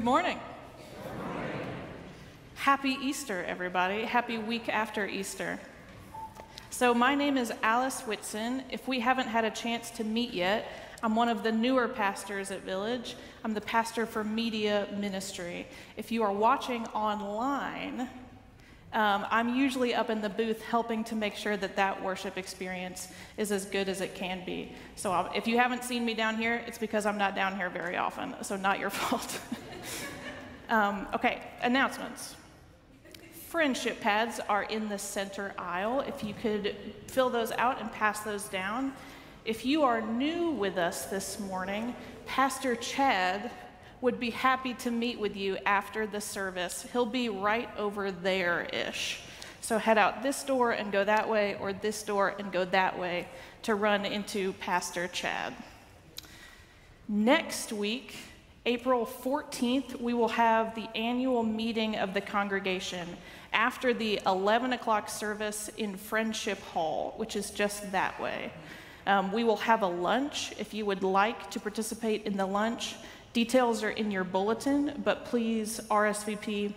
Good morning. Happy Easter, everybody. Happy week after Easter. So, my name is Alice Whitson. If we haven't had a chance to meet yet, I'm one of the newer pastors at Village. I'm the pastor for media ministry. If you are watching online, um, I'm usually up in the booth helping to make sure that that worship experience is as good as it can be. So I'll, if you haven't seen me down here, it's because I'm not down here very often, so not your fault. um, okay, announcements. Friendship pads are in the center aisle. If you could fill those out and pass those down. If you are new with us this morning, Pastor Chad would be happy to meet with you after the service. He'll be right over there ish. So head out this door and go that way, or this door and go that way to run into Pastor Chad. Next week, April 14th, we will have the annual meeting of the congregation after the 11 o'clock service in Friendship Hall, which is just that way. Um, we will have a lunch if you would like to participate in the lunch. Details are in your bulletin, but please RSVP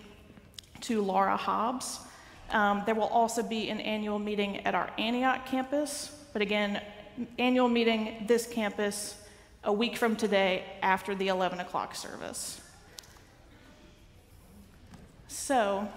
to Laura Hobbs. Um, there will also be an annual meeting at our Antioch campus, but again, annual meeting this campus a week from today after the 11 o'clock service. So,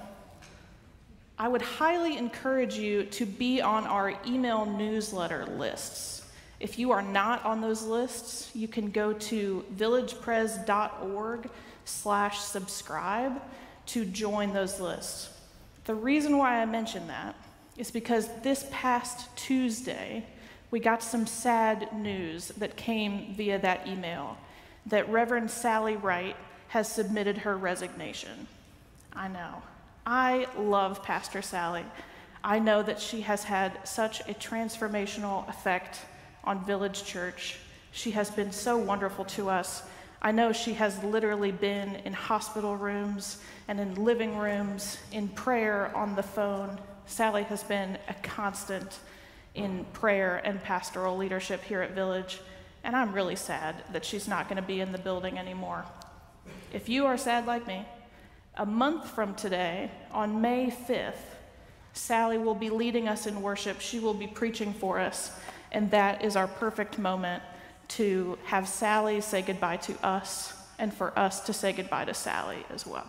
I would highly encourage you to be on our email newsletter lists. If you are not on those lists, you can go to villagepres.org slash subscribe to join those lists. The reason why I mention that is because this past Tuesday, we got some sad news that came via that email that Reverend Sally Wright has submitted her resignation. I know. I love Pastor Sally. I know that she has had such a transformational effect on Village Church. She has been so wonderful to us. I know she has literally been in hospital rooms and in living rooms, in prayer on the phone. Sally has been a constant in prayer and pastoral leadership here at Village, and I'm really sad that she's not going to be in the building anymore. If you are sad like me, a month from today, on May 5th, Sally will be leading us in worship. She will be preaching for us, and that is our perfect moment to have Sally say goodbye to us and for us to say goodbye to Sally as well.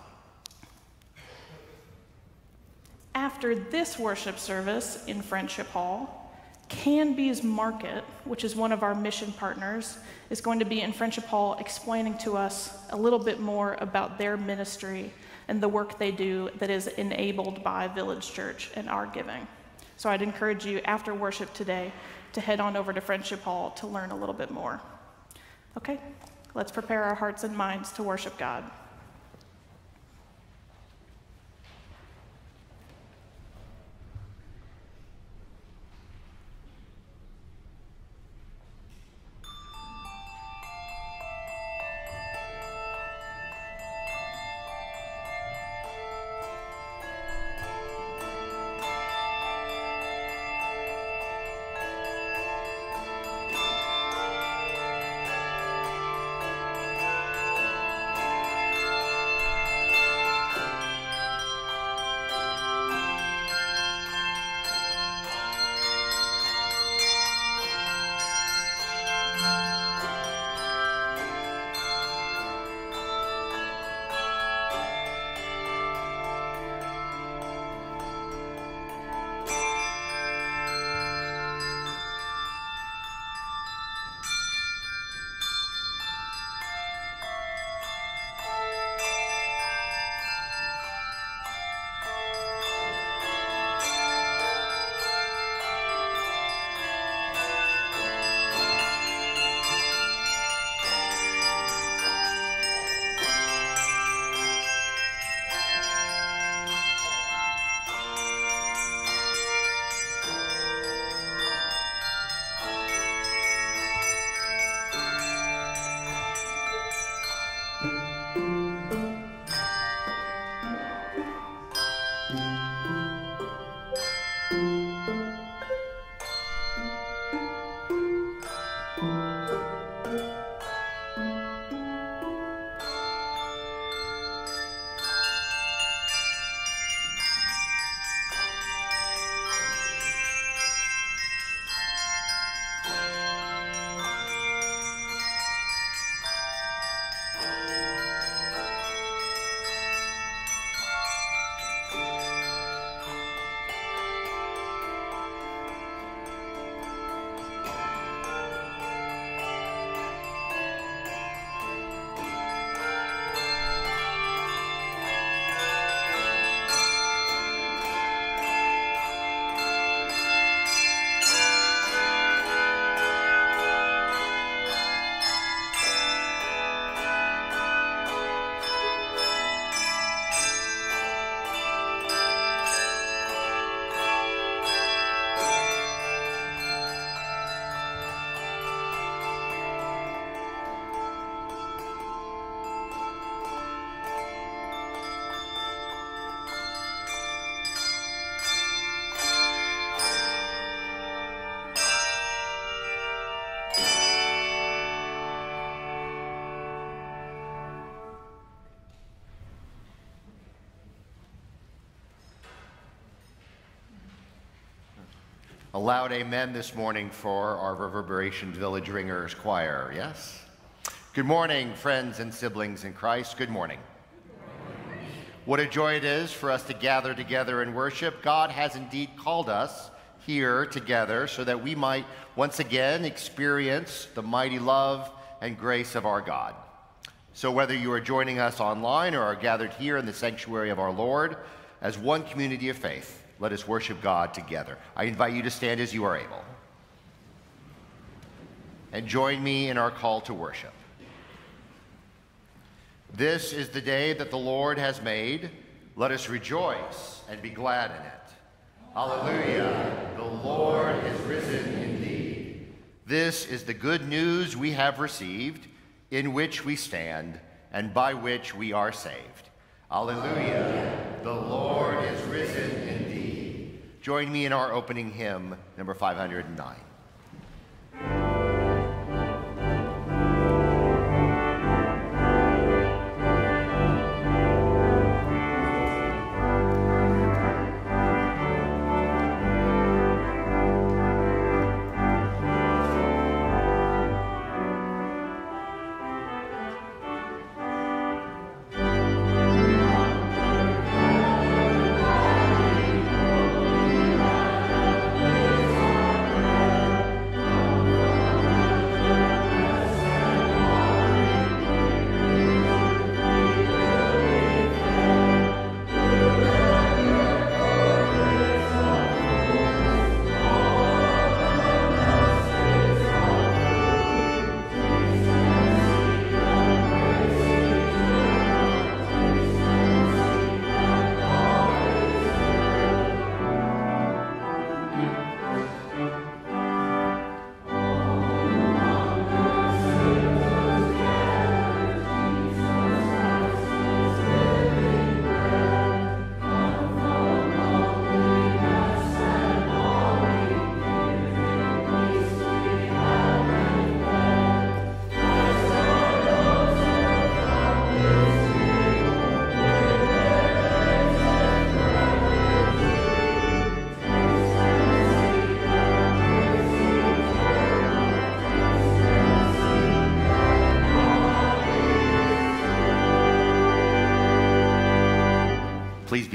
After this worship service in Friendship Hall, Canby's Market, which is one of our mission partners, is going to be in Friendship Hall explaining to us a little bit more about their ministry and the work they do that is enabled by Village Church and our giving. So I'd encourage you after worship today to head on over to Friendship Hall to learn a little bit more. Okay, let's prepare our hearts and minds to worship God. A loud amen this morning for our Reverberation Village Ringers Choir, yes? Good morning, friends and siblings in Christ. Good morning. What a joy it is for us to gather together and worship. God has indeed called us here together so that we might once again experience the mighty love and grace of our God. So, whether you are joining us online or are gathered here in the sanctuary of our Lord, as one community of faith, let us worship God together. I invite you to stand as you are able and join me in our call to worship. This is the day that the Lord has made. Let us rejoice and be glad in it. Alleluia. The Lord is risen indeed. This is the good news we have received, in which we stand, and by which we are saved. Alleluia. The Lord is risen indeed. Join me in our opening hymn, number 509.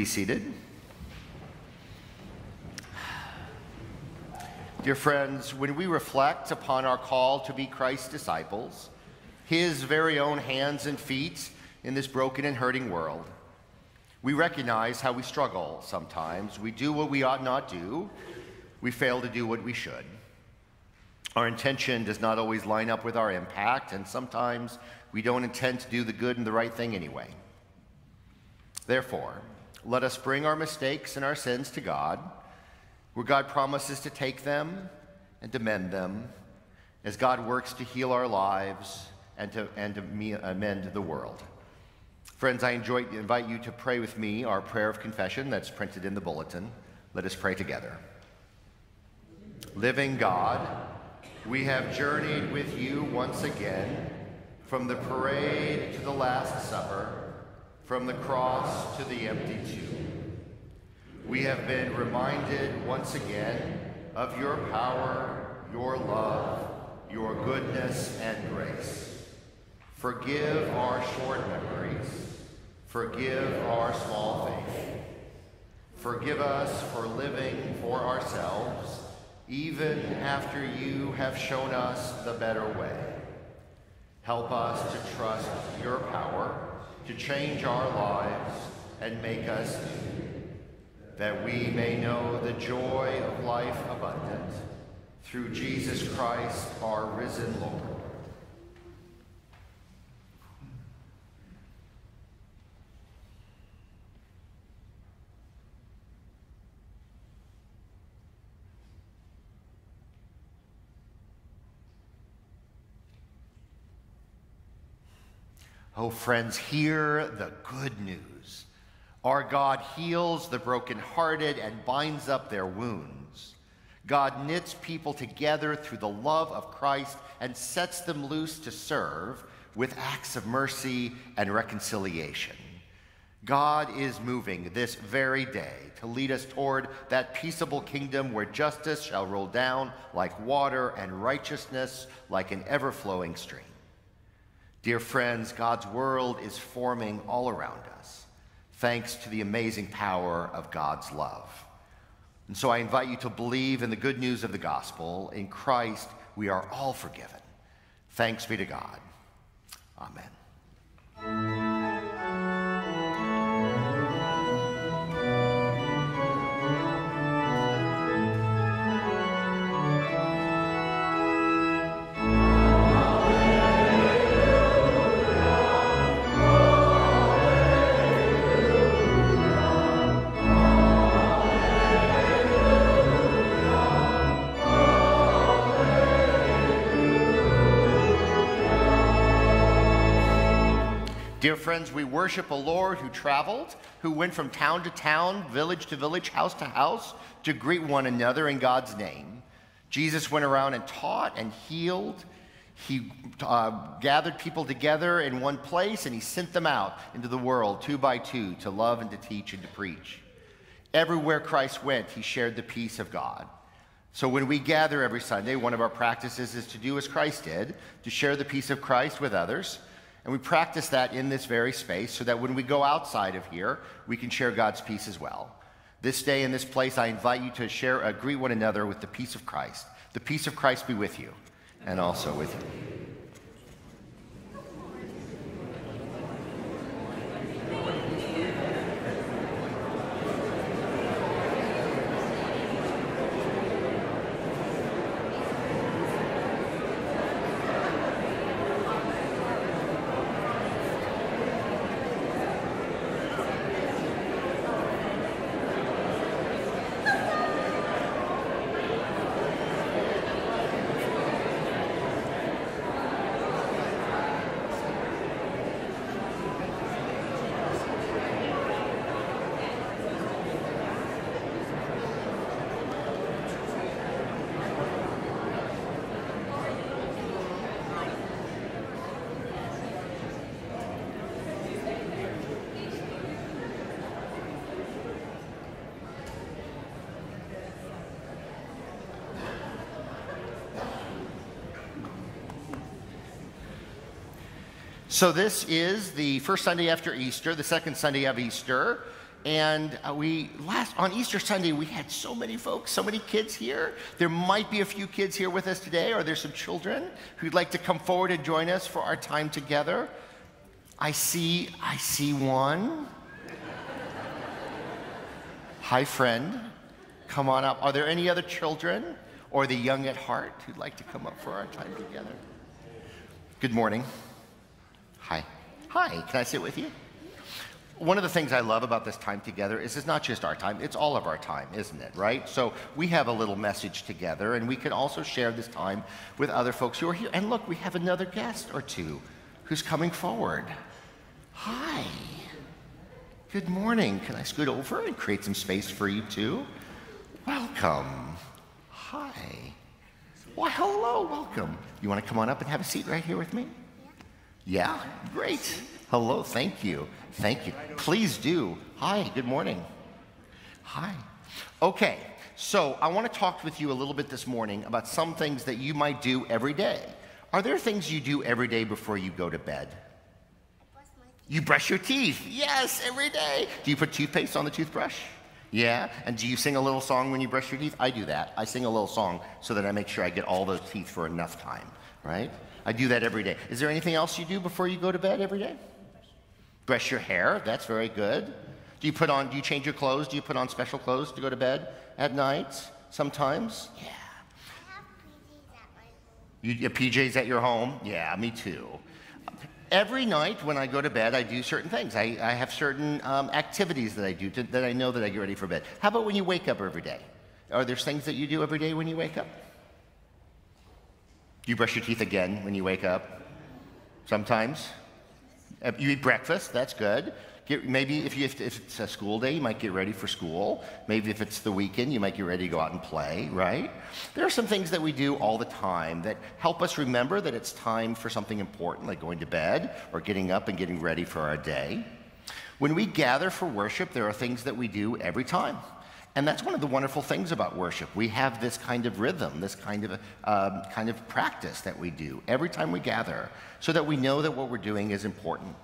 Be seated. Dear friends, when we reflect upon our call to be Christ's disciples, his very own hands and feet in this broken and hurting world, we recognize how we struggle sometimes. We do what we ought not do, we fail to do what we should. Our intention does not always line up with our impact, and sometimes we don't intend to do the good and the right thing anyway. Therefore, let us bring our mistakes and our sins to God, where God promises to take them and to mend them as God works to heal our lives and to, and to amend uh, the world. Friends, I enjoy, invite you to pray with me our prayer of confession that's printed in the bulletin. Let us pray together. Living God, we have journeyed with you once again from the parade to the Last Supper from the cross to the empty tomb. We have been reminded once again of your power, your love, your goodness and grace. Forgive our short memories. Forgive our small faith. Forgive us for living for ourselves, even after you have shown us the better way. Help us to trust your power to change our lives and make us new, that we may know the joy of life abundant through Jesus Christ, our risen Lord. Oh, friends, hear the good news. Our God heals the brokenhearted and binds up their wounds. God knits people together through the love of Christ and sets them loose to serve with acts of mercy and reconciliation. God is moving this very day to lead us toward that peaceable kingdom where justice shall roll down like water and righteousness like an ever flowing stream. Dear friends, God's world is forming all around us, thanks to the amazing power of God's love. And so I invite you to believe in the good news of the gospel. In Christ, we are all forgiven. Thanks be to God. Amen. Dear friends, we worship a Lord who traveled, who went from town to town, village to village, house to house to greet one another in God's name. Jesus went around and taught and healed. He uh, gathered people together in one place and he sent them out into the world two by two to love and to teach and to preach. Everywhere Christ went, he shared the peace of God. So when we gather every Sunday, one of our practices is to do as Christ did, to share the peace of Christ with others. And we practice that in this very space so that when we go outside of here, we can share God's peace as well. This day in this place, I invite you to share, greet one another with the peace of Christ. The peace of Christ be with you and also with you. So, this is the first Sunday after Easter, the second Sunday of Easter. And uh, we last on Easter Sunday, we had so many folks, so many kids here. There might be a few kids here with us today, or there's some children who'd like to come forward and join us for our time together. I see, I see one. Hi, friend. Come on up. Are there any other children or the young at heart who'd like to come up for our time together? Good morning. Hi. Can I sit with you? One of the things I love about this time together is it's not just our time, it's all of our time, isn't it, right? So we have a little message together, and we can also share this time with other folks who are here. And look, we have another guest or two who's coming forward. Hi. Good morning. Can I scoot over and create some space for you too? Welcome. Hi. Why, hello, welcome. You want to come on up and have a seat right here with me? Yeah, great. Hello, thank you. Thank you. Please do. Hi, good morning. Hi. Okay, so I want to talk with you a little bit this morning about some things that you might do every day. Are there things you do every day before you go to bed? You brush your teeth. Yes, every day. Do you put toothpaste on the toothbrush? Yeah. And do you sing a little song when you brush your teeth? I do that. I sing a little song so that I make sure I get all those teeth for enough time, right? I do that every day. Is there anything else you do before you go to bed every day? Brush your hair. That's very good. Do you put on, do you change your clothes? Do you put on special clothes to go to bed at night sometimes? Yeah. You have PJs at your home? Yeah, me too. Every night when I go to bed, I do certain things. I, I have certain um, activities that I do to, that I know that I get ready for bed. How about when you wake up every day? Are there things that you do every day when you wake up? Do you brush your teeth again when you wake up? Sometimes. Uh, you eat breakfast, that's good. Get, maybe if, you, if, it's a school day, you might get ready for school. Maybe if it's the weekend, you might get ready to go out and play, right? There are some things that we do all the time that help us remember that it's time for something important, like going to bed or getting up and getting ready for our day. When we gather for worship, there are things that we do every time. And that's one of the wonderful things about worship. We have this kind of rhythm, this kind of, um, kind of practice that we do every time we gather so that we know that what we're doing is important.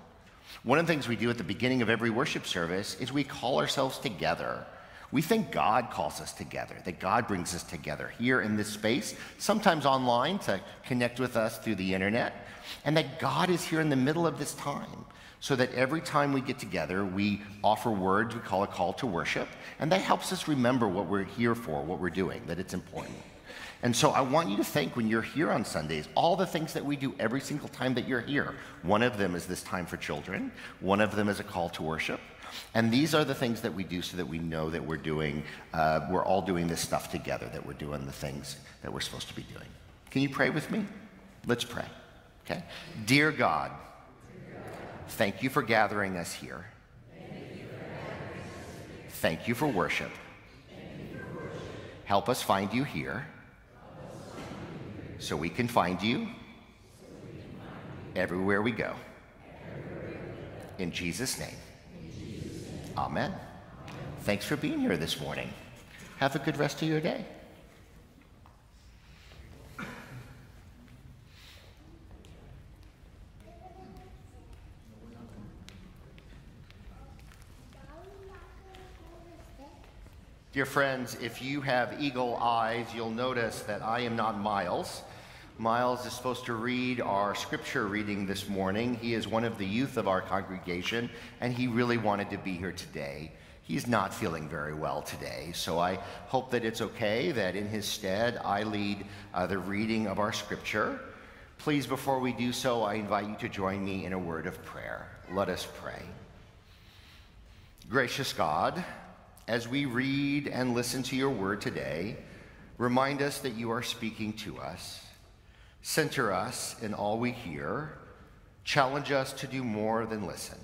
One of the things we do at the beginning of every worship service is we call ourselves together. We think God calls us together, that God brings us together here in this space, sometimes online to connect with us through the internet, and that God is here in the middle of this time so that every time we get together, we offer words we call a call to worship, and that helps us remember what we're here for, what we're doing, that it's important. And so I want you to think when you're here on Sundays, all the things that we do every single time that you're here. One of them is this time for children, one of them is a call to worship. And these are the things that we do so that we know that we're doing, uh, we're all doing this stuff together, that we're doing the things that we're supposed to be doing. Can you pray with me? Let's pray. Okay? Dear God, Thank you for gathering us here. Thank you for worship. Help us find you here so we can find you everywhere we go. In Jesus' name. Amen. Thanks for being here this morning. Have a good rest of your day. Dear friends, if you have eagle eyes, you'll notice that I am not Miles. Miles is supposed to read our scripture reading this morning. He is one of the youth of our congregation, and he really wanted to be here today. He's not feeling very well today, so I hope that it's okay that in his stead I lead uh, the reading of our scripture. Please, before we do so, I invite you to join me in a word of prayer. Let us pray. Gracious God, as we read and listen to your word today, remind us that you are speaking to us. Center us in all we hear, challenge us to do more than listen,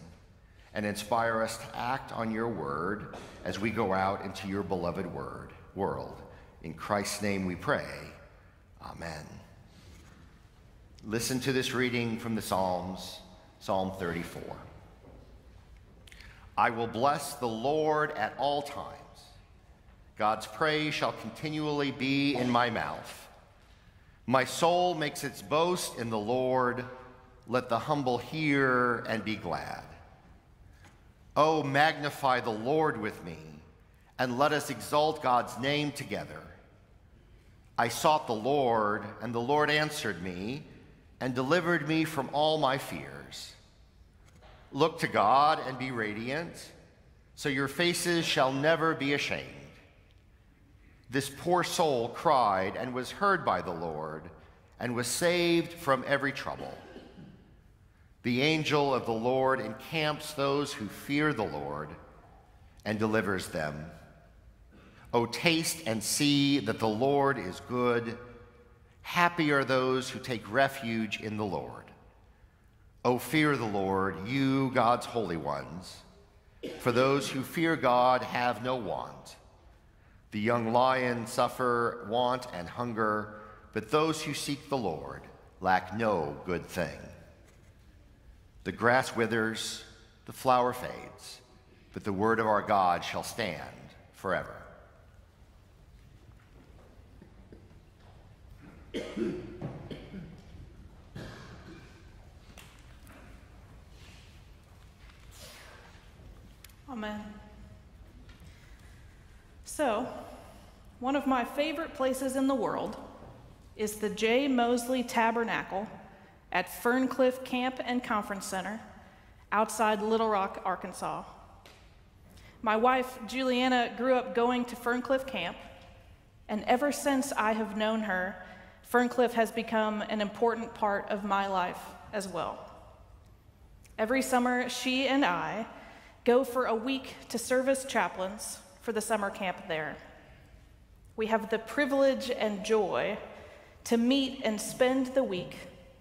and inspire us to act on your word as we go out into your beloved word, world. In Christ's name we pray. Amen. Listen to this reading from the Psalms, Psalm 34. I will bless the Lord at all times. God's praise shall continually be in my mouth. My soul makes its boast in the Lord. Let the humble hear and be glad. Oh, magnify the Lord with me, and let us exalt God's name together. I sought the Lord, and the Lord answered me and delivered me from all my fears. Look to God and be radiant, so your faces shall never be ashamed. This poor soul cried and was heard by the Lord and was saved from every trouble. The angel of the Lord encamps those who fear the Lord and delivers them. O taste and see that the Lord is good. Happy are those who take refuge in the Lord. O fear the Lord, you God's holy ones. For those who fear God have no want. The young lion suffer want and hunger, but those who seek the Lord lack no good thing. The grass withers, the flower fades, but the word of our God shall stand forever. Amen. So, one of my favorite places in the world is the J. Mosley Tabernacle at Ferncliff Camp and Conference Center outside Little Rock, Arkansas. My wife, Juliana, grew up going to Ferncliff Camp, and ever since I have known her, Ferncliff has become an important part of my life as well. Every summer, she and I go for a week to serve as chaplains for the summer camp there. We have the privilege and joy to meet and spend the week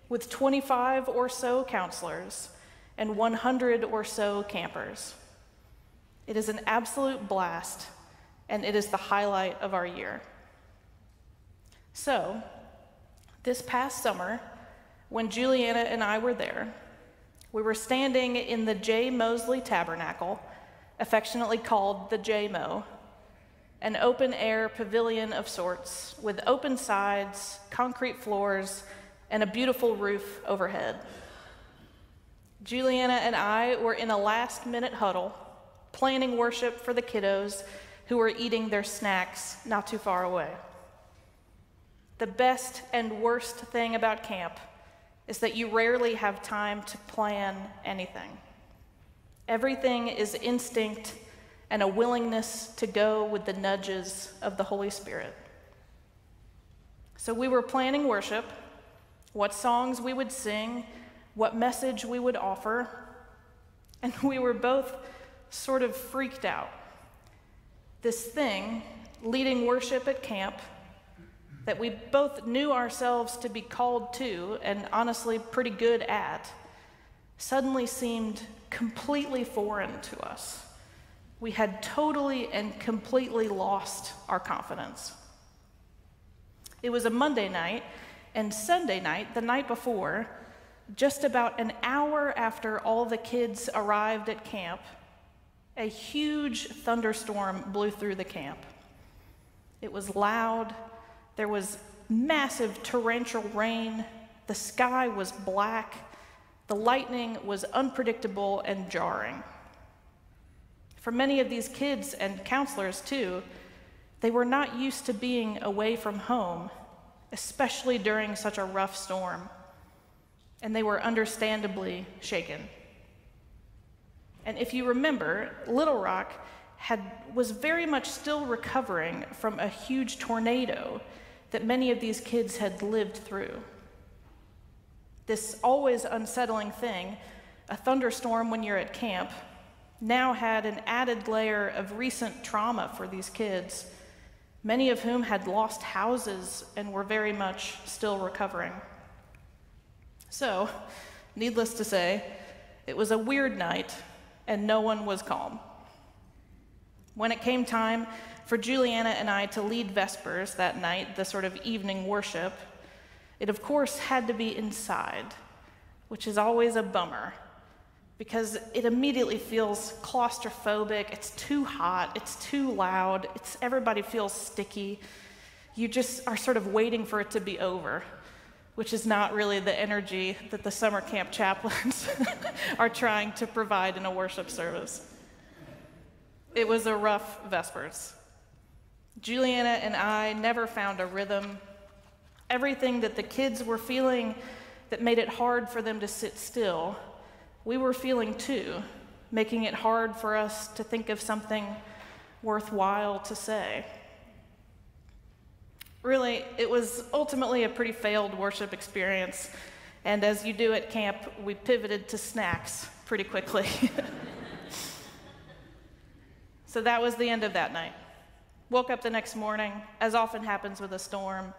with 25 or so counselors and 100 or so campers. It is an absolute blast, and it is the highlight of our year. So, this past summer, when Juliana and I were there, We were standing in the J. Mosley Tabernacle, affectionately called the JMO, an open air pavilion of sorts with open sides, concrete floors, and a beautiful roof overhead. Juliana and I were in a last minute huddle, planning worship for the kiddos who were eating their snacks not too far away. The best and worst thing about camp is that you rarely have time to plan anything. Everything is instinct and a willingness to go with the nudges of the Holy Spirit. So we were planning worship, what songs we would sing, what message we would offer, and we were both sort of freaked out. This thing, leading worship at camp, that we both knew ourselves to be called to and honestly pretty good at, suddenly seemed completely foreign to us. We had totally and completely lost our confidence. It was a Monday night, and Sunday night, the night before, just about an hour after all the kids arrived at camp, a huge thunderstorm blew through the camp. It was loud, there was massive torrential rain, the sky was black, the lightning was unpredictable and jarring. For many of these kids and counselors, too, they were not used to being away from home, especially during such a rough storm and they were understandably shaken. And if you remember, Little Rock had, was very much still recovering from a huge tornado that many of these kids had lived through. This always unsettling thing, a thunderstorm when you're at camp, now had an added layer of recent trauma for these kids, many of whom had lost houses and were very much still recovering. So, needless to say, it was a weird night, and no one was calm. When it came time for Juliana and I to lead Vespers that night, the sort of evening worship, it of course had to be inside, which is always a bummer because it immediately feels claustrophobic. It's too hot, it's too loud, it's, everybody feels sticky. You just are sort of waiting for it to be over which is not really the energy that the summer camp chaplains are trying to provide in a worship service. It was a rough Vespers. Juliana and I never found a rhythm. Everything that the kids were feeling that made it hard for them to sit still, we were feeling too, making it hard for us to think of something worthwhile to say. Really, it was ultimately a pretty failed worship experience. And as you do at camp, we pivoted to snacks pretty quickly. so that was the end of that night. Woke up the next morning, as often happens with a storm.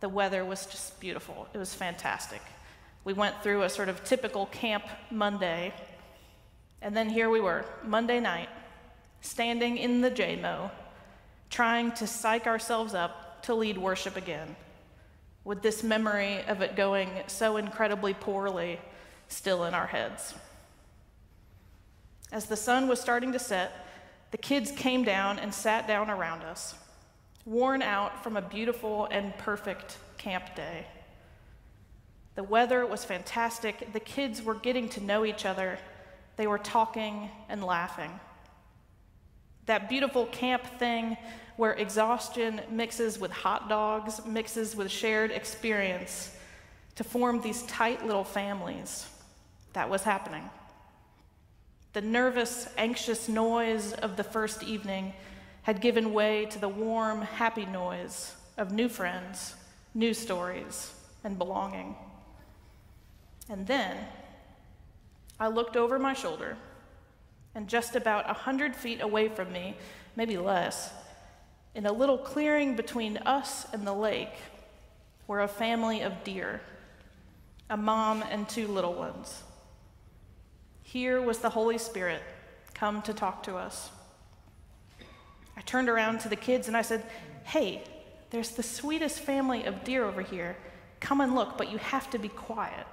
The weather was just beautiful. It was fantastic. We went through a sort of typical camp Monday. And then here we were, Monday night, standing in the JMO, trying to psych ourselves up to lead worship again, with this memory of it going so incredibly poorly still in our heads. As the sun was starting to set, the kids came down and sat down around us, worn out from a beautiful and perfect camp day. The weather was fantastic. The kids were getting to know each other. They were talking and laughing. That beautiful camp thing where exhaustion mixes with hot dogs, mixes with shared experience to form these tight little families. That was happening. The nervous, anxious noise of the first evening had given way to the warm, happy noise of new friends, new stories, and belonging. And then I looked over my shoulder, and just about a hundred feet away from me, maybe less, in a little clearing between us and the lake were a family of deer, a mom and two little ones. Here was the Holy Spirit come to talk to us. I turned around to the kids and I said, Hey, there's the sweetest family of deer over here. Come and look, but you have to be quiet.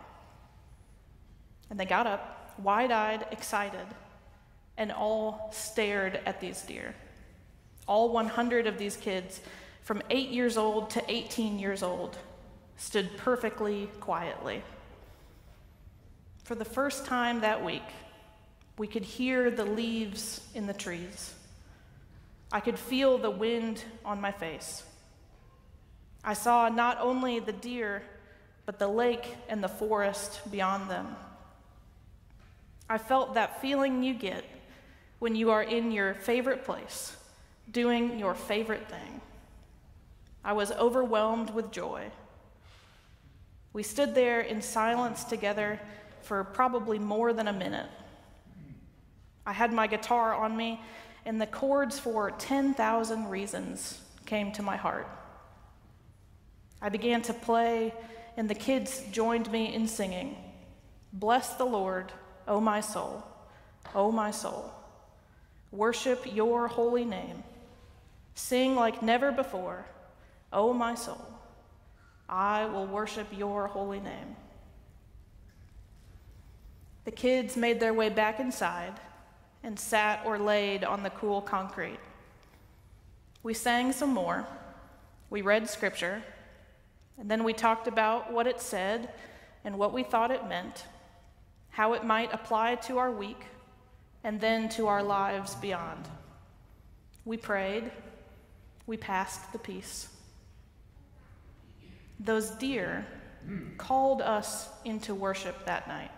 And they got up, wide eyed, excited, and all stared at these deer. All 100 of these kids, from 8 years old to 18 years old, stood perfectly quietly. For the first time that week, we could hear the leaves in the trees. I could feel the wind on my face. I saw not only the deer, but the lake and the forest beyond them. I felt that feeling you get when you are in your favorite place, doing your favorite thing. I was overwhelmed with joy. We stood there in silence together for probably more than a minute. I had my guitar on me, and the chords for 10,000 Reasons came to my heart. I began to play, and the kids joined me in singing Bless the Lord, O my soul, O my soul. Worship your holy name. Sing like never before, O my soul. I will worship your holy name. The kids made their way back inside and sat or laid on the cool concrete. We sang some more, we read scripture, and then we talked about what it said and what we thought it meant, how it might apply to our week, and then to our lives beyond. We prayed, we passed the peace. Those deer called us into worship that night.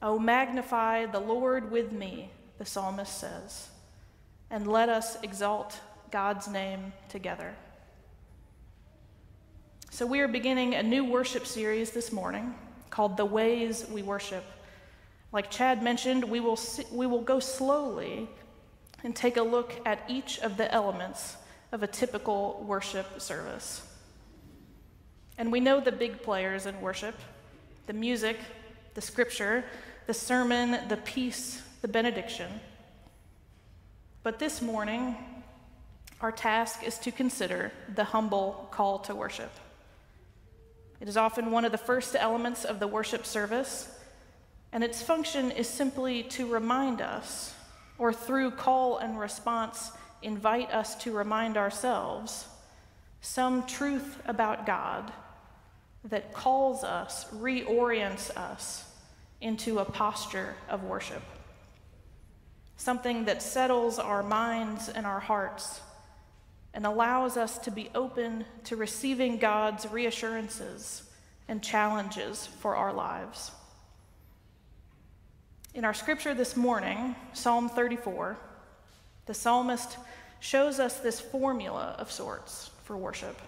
Oh, magnify the Lord with me, the psalmist says, and let us exalt God's name together. So, we are beginning a new worship series this morning called The Ways We Worship. Like Chad mentioned, we will, we will go slowly and take a look at each of the elements of a typical worship service. And we know the big players in worship the music, the scripture, the sermon, the peace, the benediction. But this morning, our task is to consider the humble call to worship. It is often one of the first elements of the worship service, and its function is simply to remind us, or through call and response, invite us to remind ourselves some truth about God that calls us, reorients us into a posture of worship. Something that settles our minds and our hearts and allows us to be open to receiving God's reassurances and challenges for our lives. In our scripture this morning, Psalm 34, the psalmist shows us this formula of sorts for worship.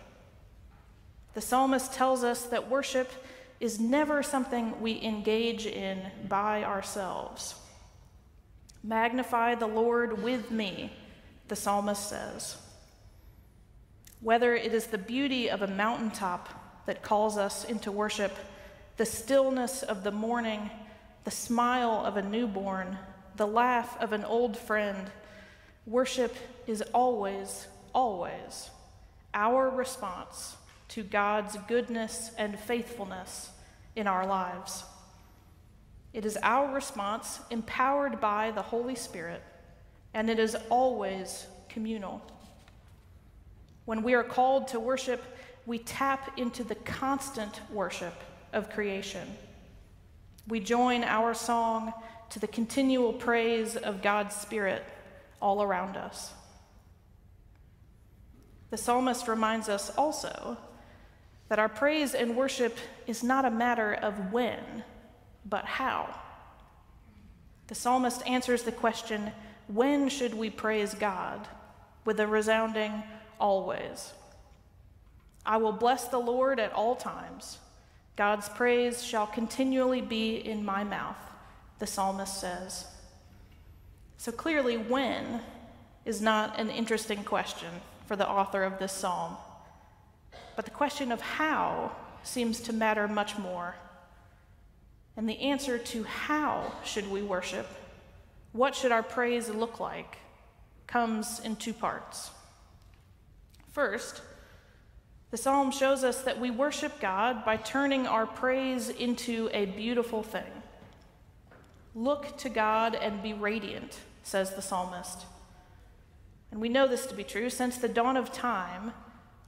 The psalmist tells us that worship is never something we engage in by ourselves. Magnify the Lord with me, the psalmist says. Whether it is the beauty of a mountaintop that calls us into worship, the stillness of the morning, the smile of a newborn, the laugh of an old friend, worship is always, always our response to God's goodness and faithfulness in our lives. It is our response, empowered by the Holy Spirit, and it is always communal. When we are called to worship, we tap into the constant worship of creation. We join our song to the continual praise of God's Spirit all around us. The psalmist reminds us also that our praise and worship is not a matter of when, but how. The psalmist answers the question, when should we praise God? with a resounding always. I will bless the Lord at all times. God's praise shall continually be in my mouth, the psalmist says. So clearly, when is not an interesting question for the author of this psalm. But the question of how seems to matter much more. And the answer to how should we worship, what should our praise look like, comes in two parts. First, The psalm shows us that we worship God by turning our praise into a beautiful thing. Look to God and be radiant, says the psalmist. And we know this to be true. Since the dawn of time,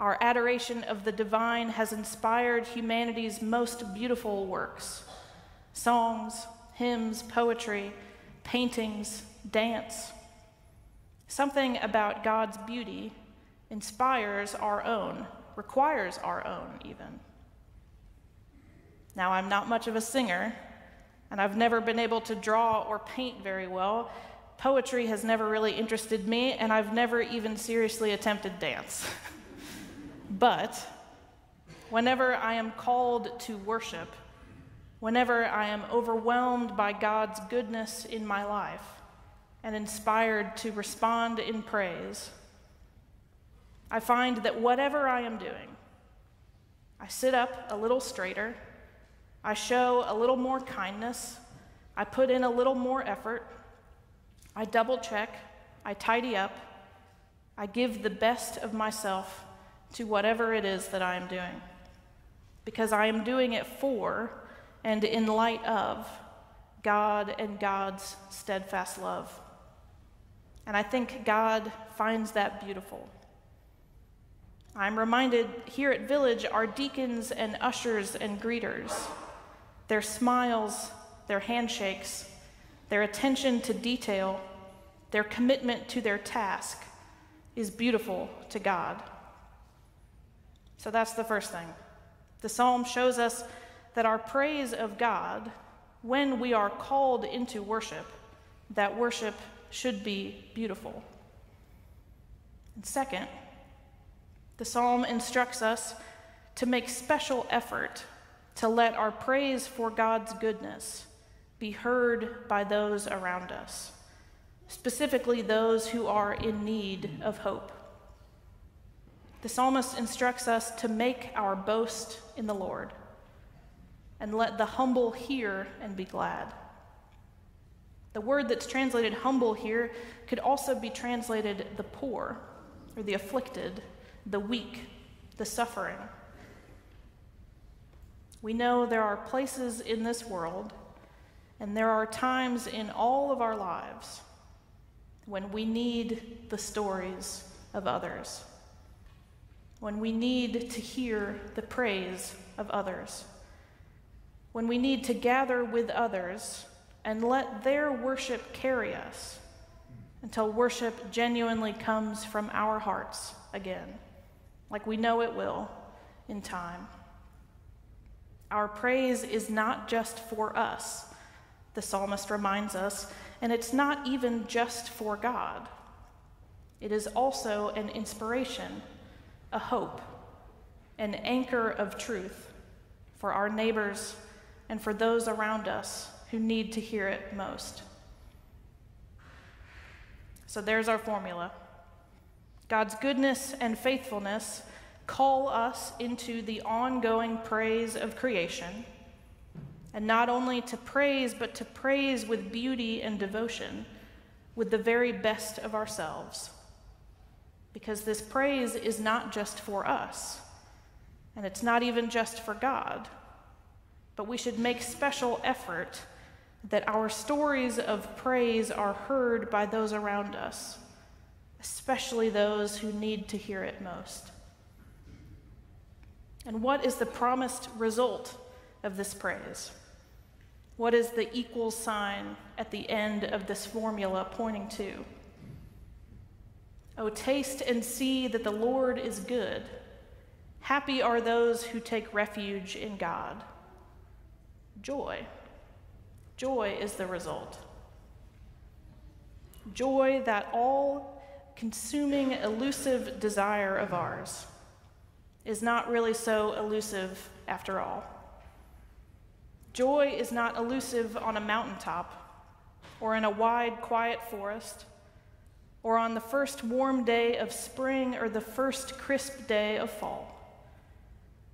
our adoration of the divine has inspired humanity's most beautiful works songs, hymns, poetry, paintings, dance. Something about God's beauty inspires our own, requires our own, even. Now, I'm not much of a singer, and I've never been able to draw or paint very well. Poetry has never really interested me, and I've never even seriously attempted dance. but whenever I am called to worship, whenever I am overwhelmed by God's goodness in my life and inspired to respond in praise, I find that whatever I am doing, I sit up a little straighter, I show a little more kindness, I put in a little more effort, I double check, I tidy up, I give the best of myself to whatever it is that I am doing. Because I am doing it for and in light of God and God's steadfast love. And I think God finds that beautiful. I'm reminded here at Village, our deacons and ushers and greeters, their smiles, their handshakes, their attention to detail, their commitment to their task is beautiful to God. So that's the first thing. The psalm shows us that our praise of God, when we are called into worship, that worship should be beautiful. And second, the psalm instructs us to make special effort to let our praise for God's goodness be heard by those around us, specifically those who are in need of hope. The psalmist instructs us to make our boast in the Lord and let the humble hear and be glad. The word that's translated humble here could also be translated the poor, or the afflicted, the weak, the suffering. We know there are places in this world, and there are times in all of our lives when we need the stories of others, when we need to hear the praise of others when we need to gather with others and let their worship carry us until worship genuinely comes from our hearts again, like we know it will in time. Our praise is not just for us, the psalmist reminds us, and it's not even just for God. It is also an inspiration, a hope, an anchor of truth for our neighbors and for those around us who need to hear it most. So there's our formula. God's goodness and faithfulness call us into the ongoing praise of creation, and not only to praise, but to praise with beauty and devotion, with the very best of ourselves. Because this praise is not just for us, and it's not even just for God but we should make special effort that our stories of praise are heard by those around us, especially those who need to hear it most. And what is the promised result of this praise? What is the equal sign at the end of this formula pointing to? Oh, taste and see that the Lord is good. Happy are those who take refuge in God joy. Joy is the result. Joy, that all consuming, elusive desire of ours, is not really so elusive after all. Joy is not elusive on a mountaintop, or in a wide, quiet forest, or on the first warm day of spring or the first crisp day of fall.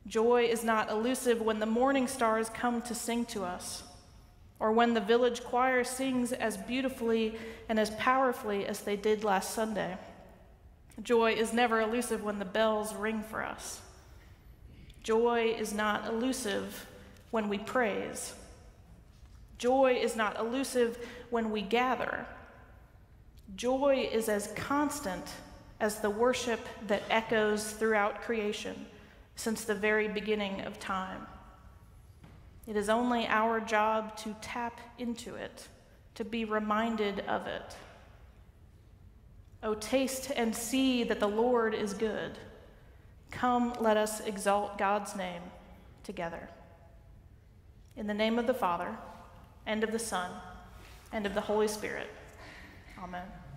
Joy is not elusive when the morning stars come to sing to us, or when the village choir sings as beautifully and as powerfully as they did last Sunday. Joy is never elusive when the bells ring for us. Joy is not elusive when we praise. Joy is not elusive when we gather. Joy is as constant as the worship that echoes throughout creation since the very beginning of time. It is only our job to tap into it, to be reminded of it. Oh, taste and see that the Lord is good. Come, let us exalt God's name together. In the name of the Father, and of the Son, and of the Holy Spirit. Amen.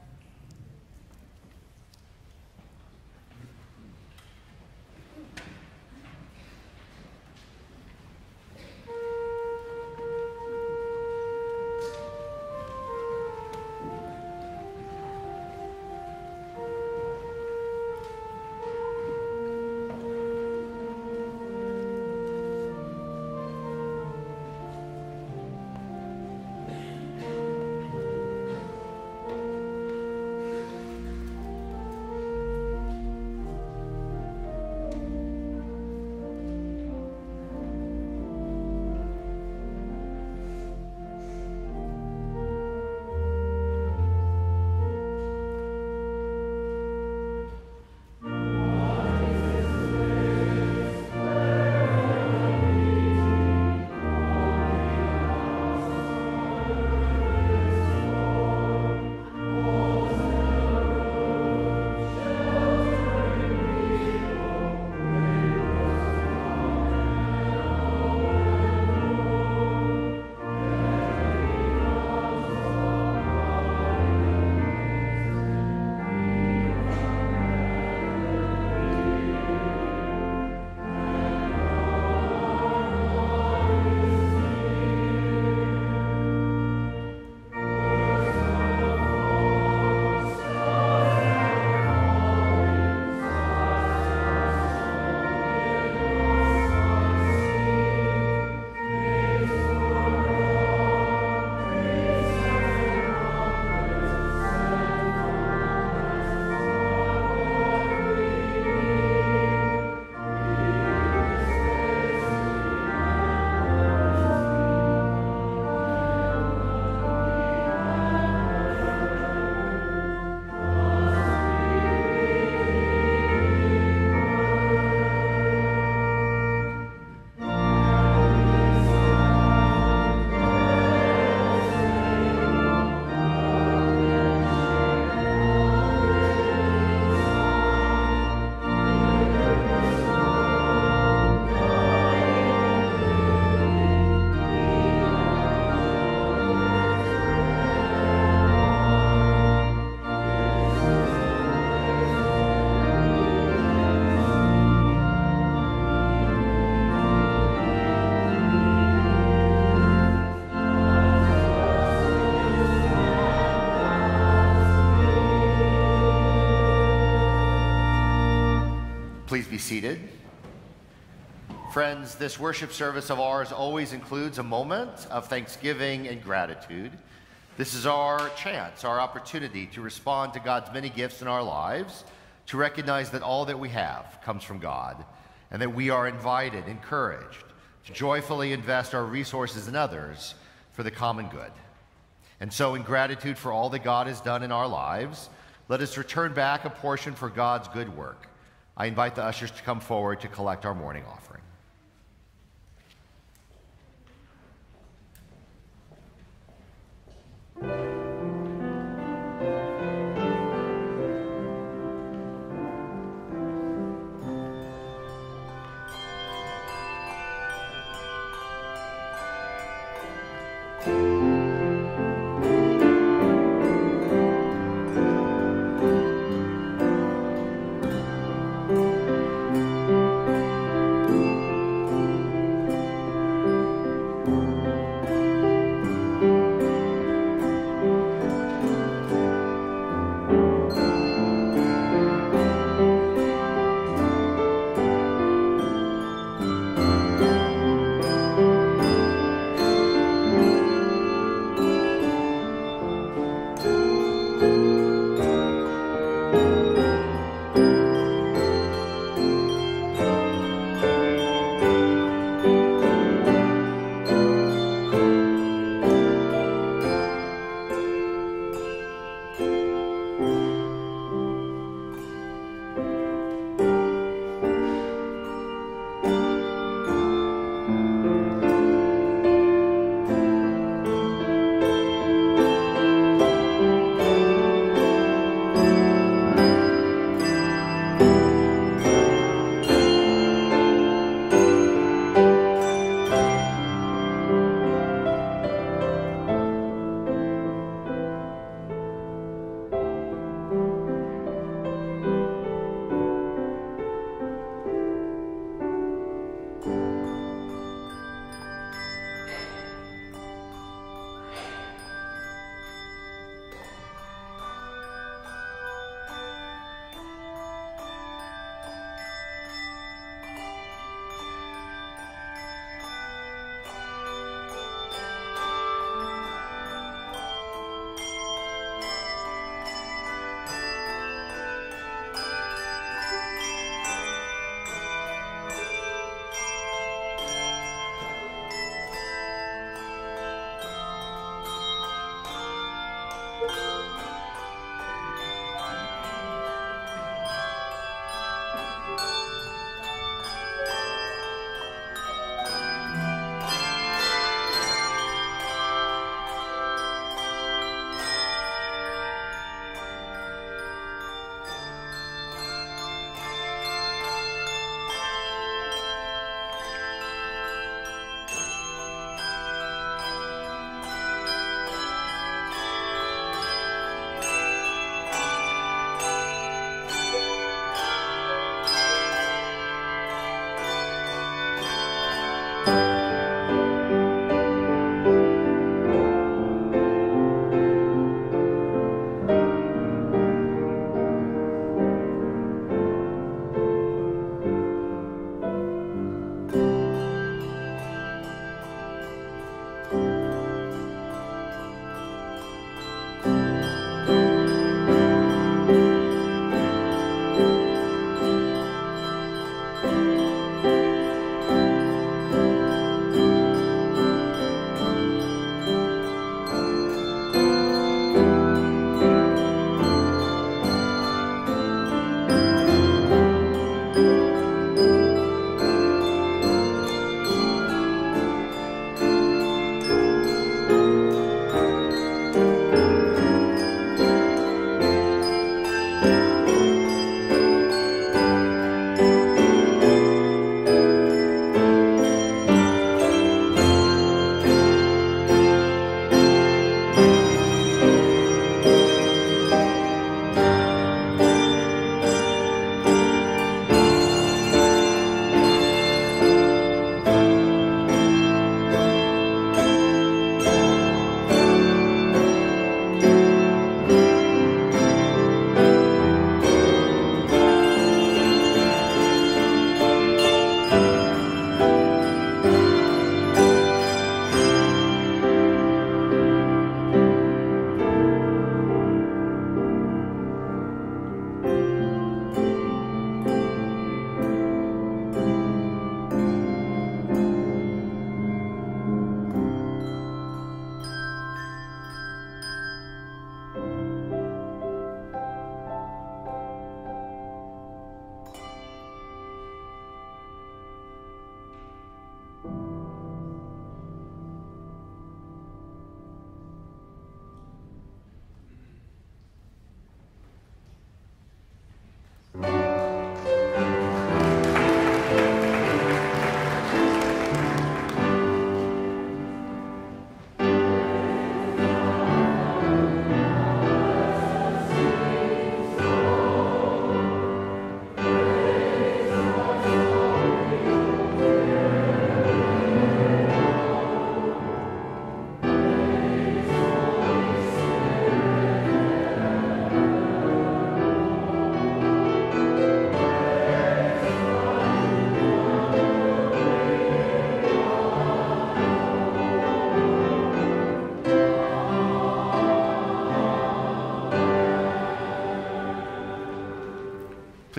Please be seated. Friends, this worship service of ours always includes a moment of thanksgiving and gratitude. This is our chance, our opportunity to respond to God's many gifts in our lives, to recognize that all that we have comes from God, and that we are invited, encouraged to joyfully invest our resources in others for the common good. And so, in gratitude for all that God has done in our lives, let us return back a portion for God's good work I invite the ushers to come forward to collect our morning offering.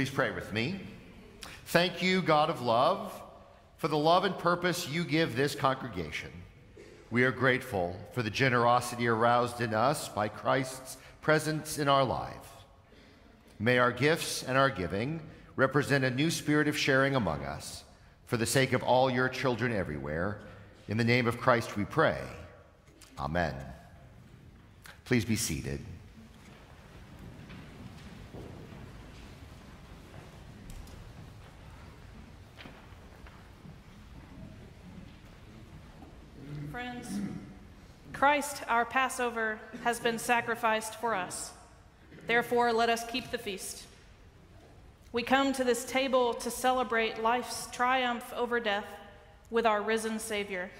Please pray with me. Thank you, God of love, for the love and purpose you give this congregation. We are grateful for the generosity aroused in us by Christ's presence in our lives. May our gifts and our giving represent a new spirit of sharing among us for the sake of all your children everywhere. In the name of Christ we pray. Amen. Please be seated. Friends, Christ, our Passover, has been sacrificed for us. Therefore, let us keep the feast. We come to this table to celebrate life's triumph over death with our risen Savior.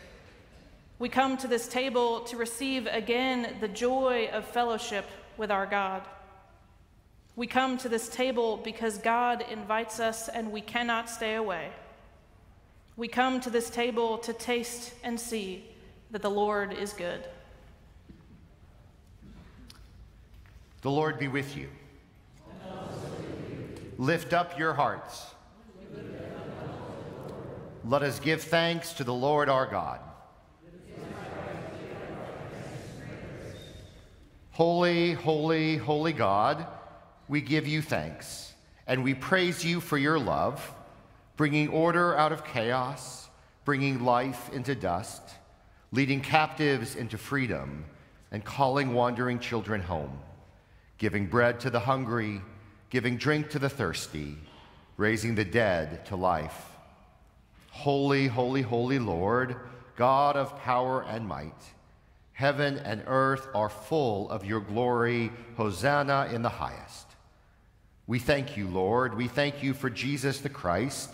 We come to this table to receive again the joy of fellowship with our God. We come to this table because God invites us and we cannot stay away. We come to this table to taste and see that the Lord is good. The Lord be with you. Lift up your hearts. Let us give thanks to the Lord our God. Holy, holy, holy God, we give you thanks and we praise you for your love, bringing order out of chaos, bringing life into dust, leading captives into freedom, and calling wandering children home, giving bread to the hungry, giving drink to the thirsty, raising the dead to life. Holy, holy, holy Lord, God of power and might, Heaven and earth are full of your glory. Hosanna in the highest. We thank you, Lord. We thank you for Jesus the Christ,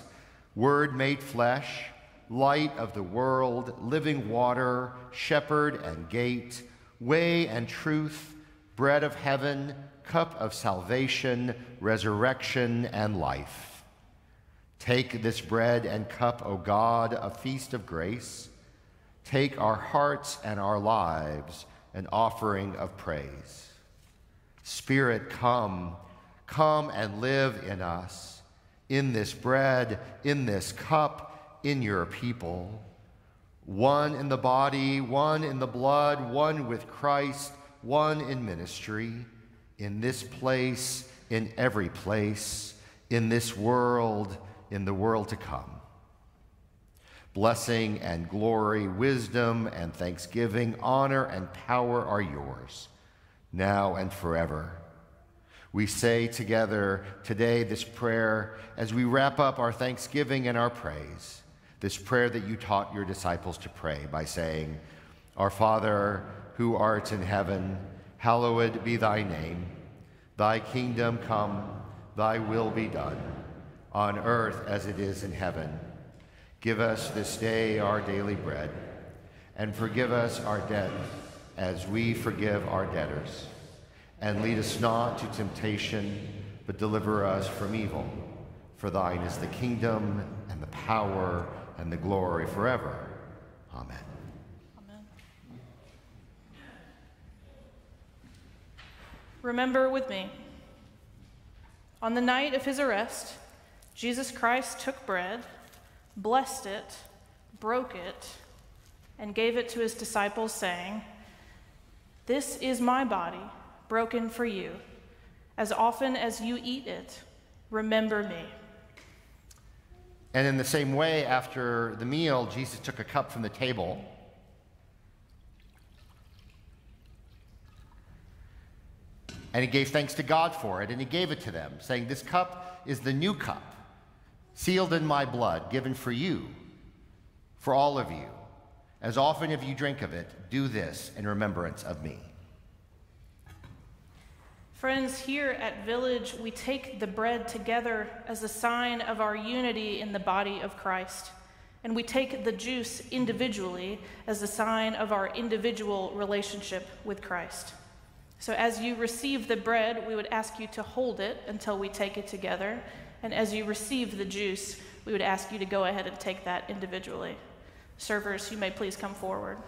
Word made flesh, light of the world, living water, shepherd and gate, way and truth, bread of heaven, cup of salvation, resurrection, and life. Take this bread and cup, O God, a feast of grace take our hearts and our lives an offering of praise. Spirit, come, come and live in us, in this bread, in this cup, in your people. One in the body, one in the blood, one with Christ, one in ministry, in this place, in every place, in this world, in the world to come. Blessing and glory, wisdom and thanksgiving, honor and power are yours, now and forever. We say together today this prayer as we wrap up our thanksgiving and our praise, this prayer that you taught your disciples to pray by saying, Our Father, who art in heaven, hallowed be thy name. Thy kingdom come, thy will be done, on earth as it is in heaven. Give us this day our daily bread, and forgive us our debt as we forgive our debtors. And lead us not to temptation, but deliver us from evil. For thine is the kingdom, and the power, and the glory forever. Amen. Amen. Remember with me. On the night of his arrest, Jesus Christ took bread blessed it, broke it, and gave it to his disciples, saying, This is my body, broken for you. As often as you eat it, remember me. And in the same way, after the meal, Jesus took a cup from the table. And he gave thanks to God for it, and he gave it to them, saying, This cup is the new cup sealed in my blood, given for you, for all of you. As often as you drink of it, do this in remembrance of me. Friends, here at Village, we take the bread together as a sign of our unity in the body of Christ. And we take the juice individually as a sign of our individual relationship with Christ. So, as you receive the bread, we would ask you to hold it until we take it together. And as you receive the juice, we would ask you to go ahead and take that individually. Servers, you may please come forward.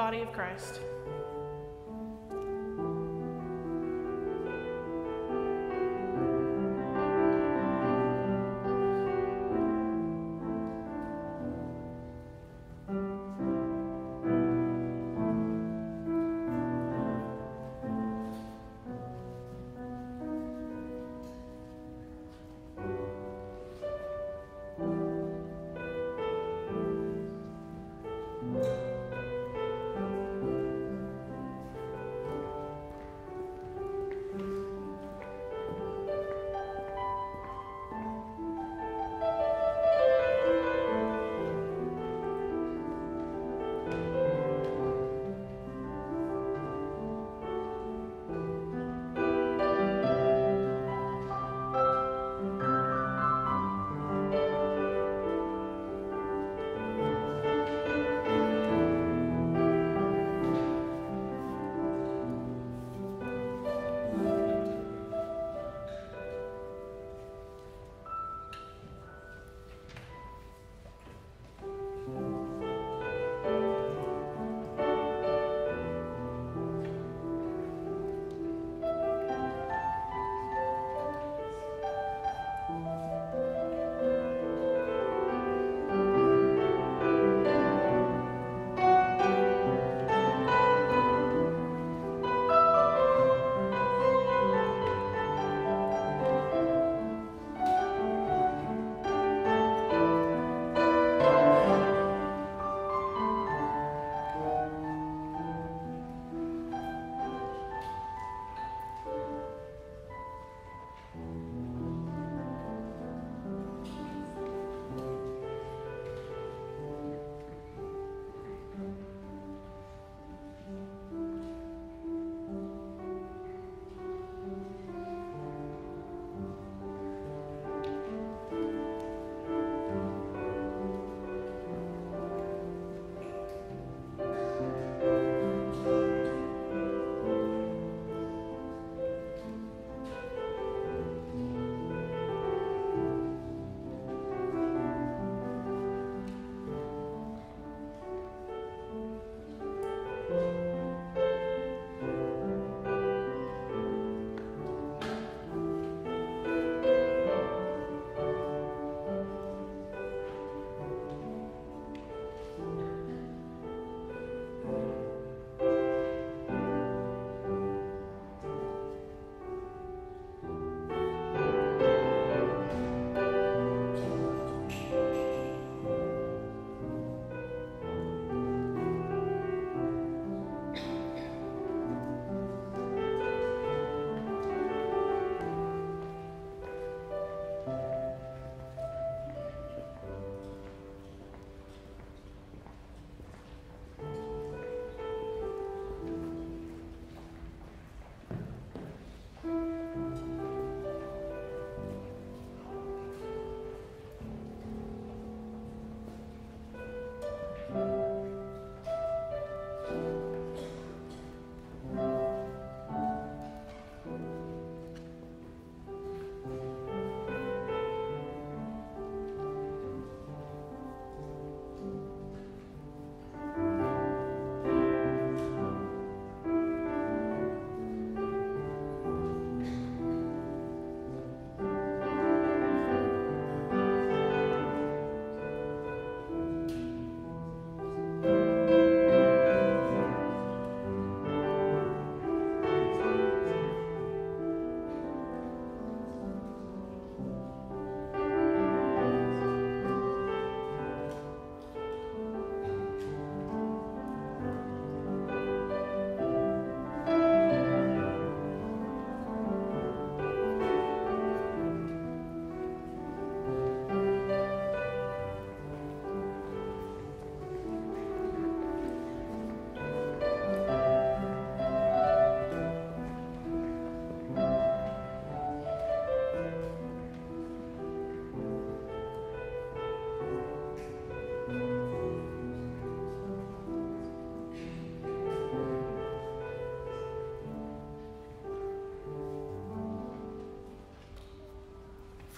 Body of Christ.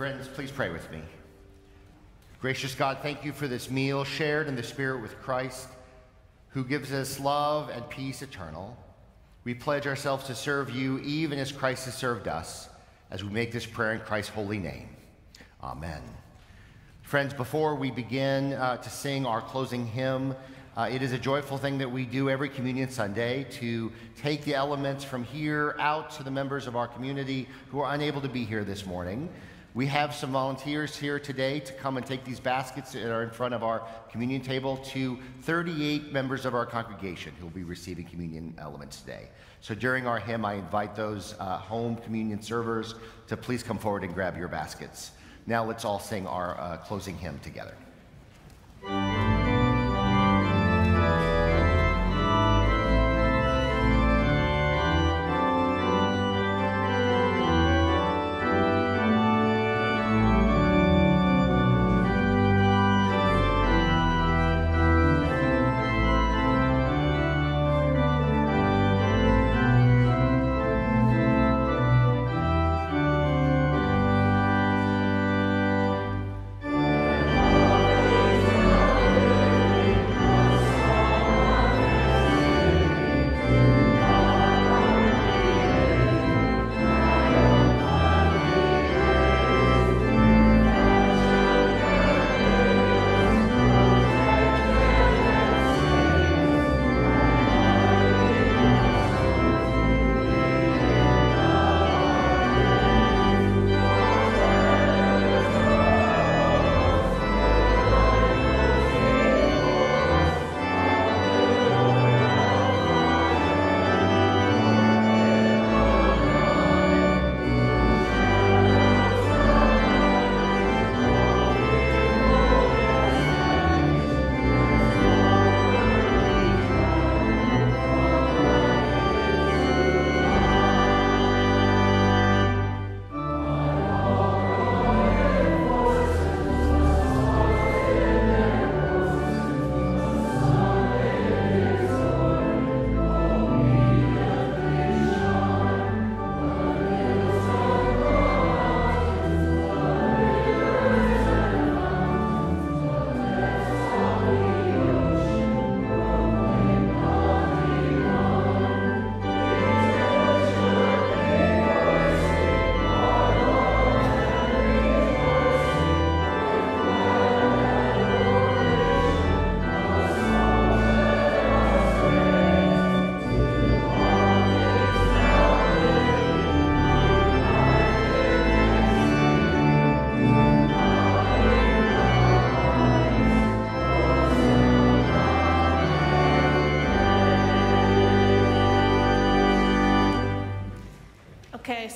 Friends, please pray with me. Gracious God, thank you for this meal shared in the Spirit with Christ. who gives us love and peace eternal, we pledge ourselves to serve you even as Christ has served us, as we make this prayer in Christ's holy name. Amen. Friends, before we begin uh, to sing our closing hymn, uh, it is a joyful thing that we do every Communion Sunday to take the elements from here out to the members of our community who are unable to be here this morning. We have some volunteers here today to come and take these baskets that are in front of our communion table to 38 members of our congregation who will be receiving communion elements today. So during our hymn, I invite those uh, home communion servers to please come forward and grab your baskets. Now let's all sing our uh, closing hymn together.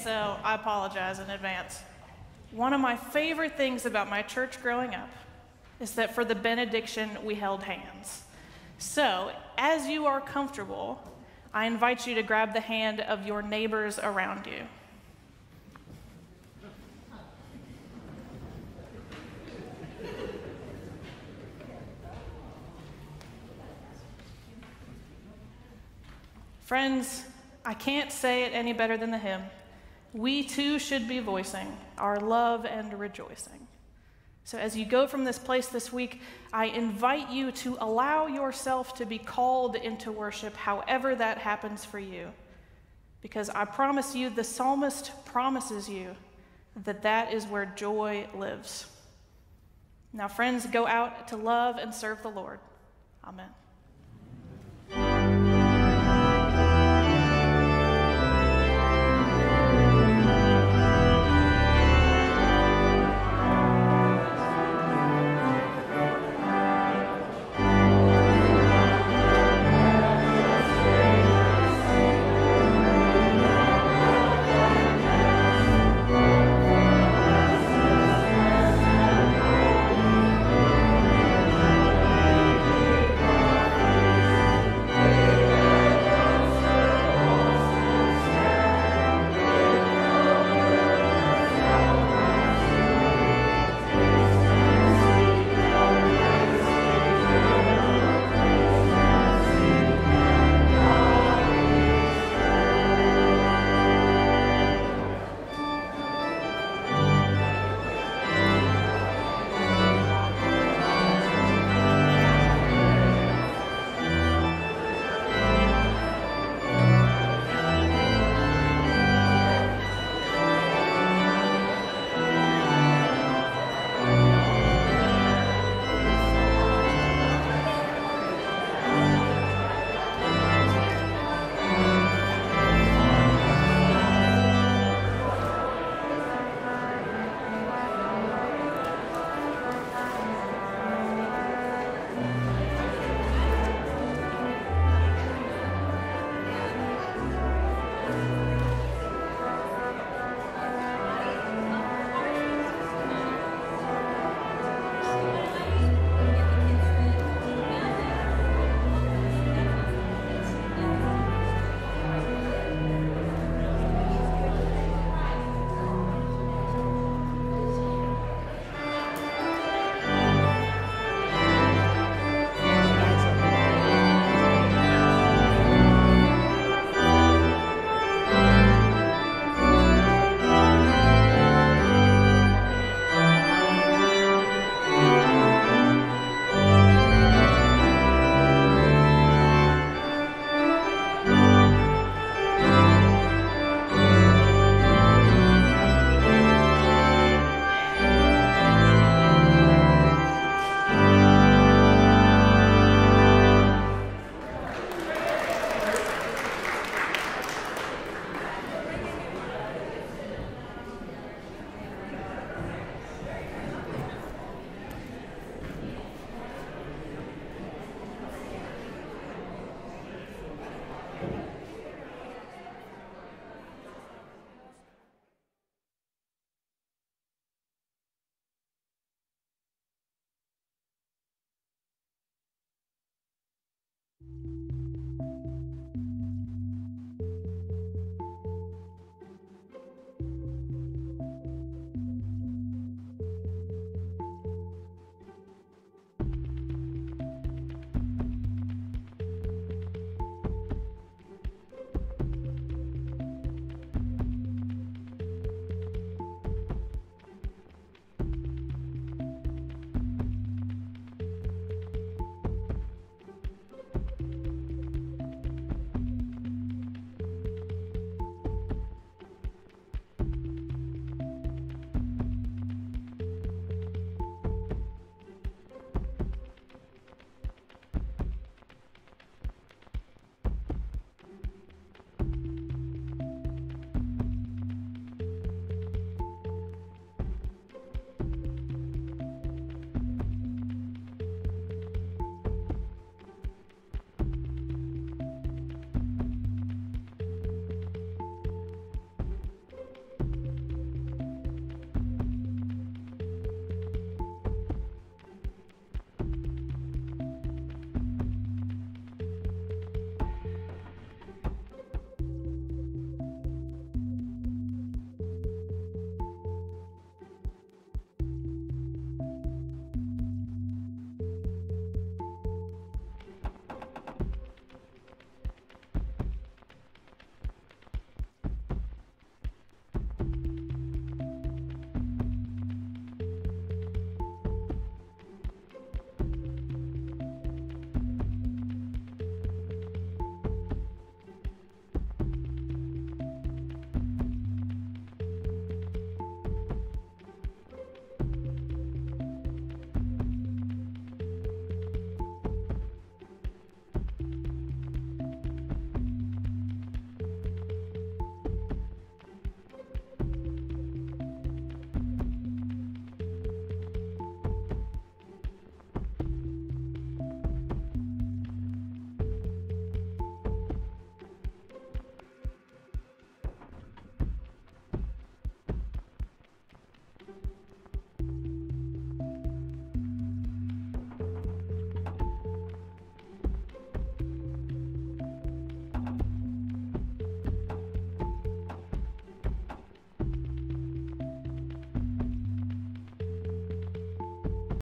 Apologize in advance. One of my favorite things about my church growing up is that for the benediction, we held hands. So, as you are comfortable, I invite you to grab the hand of your neighbors around you. Friends, I can't say it any better than the hymn we too should be voicing our love and rejoicing. So, as you go from this place this week, I invite you to allow yourself to be called into worship, however that happens for you. Because I promise you, the psalmist promises you that that is where joy lives. Now, friends, go out to love and serve the Lord. Amen.